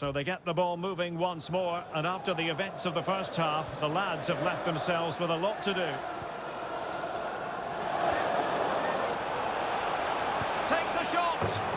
So they get the ball moving once more, and after the events of the first half, the lads have left themselves with a lot to do. Takes the shot!